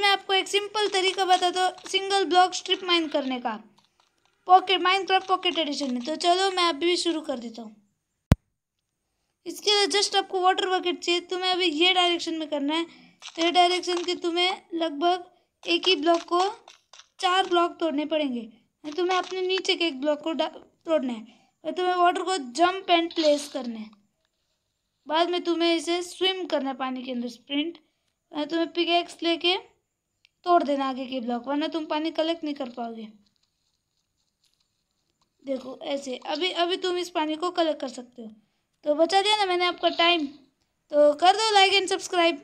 मैं आपको एक सिंपल तरीका बताता हूँ सिंगल ब्लॉक स्ट्रिप माइन करने का। पॉकेट माइनक्राफ्ट पॉकेट एडिशन में। तो चलो, मैं अभी भी शुरू कर देता हूँ। इसके लिए जस्ट आपको वाटर बकेट चाहिए। तुम्हें अभी ये डायरेक्शन में करना है। तो ये डायरेक्शन के तुम्हें लगभग एक ही ब्लॉक को चार ब्लॉक तोड़ने पड़ेंगे। तुम्हें अपने नीचे के एक ब्लॉक को तोड़ना है। और तुम्हें वाटर को जंप एंड प्लेस करना है। बाद में तुम्हें इसे स्विम करना है पानी के अंदर स्प्रिंट तुम्हें पिकेक्स लेके तोड़ देना आगे के ब्लॉक, वरना तुम पानी कलेक्ट नहीं कर पाओगे। देखो, ऐसे, अभी अभी तुम इस पानी को कलेक्ट कर सकते हो। तो बचा दिया ना मैंने आपका टाइम तो कर दो लाइक एंड सब्सक्राइब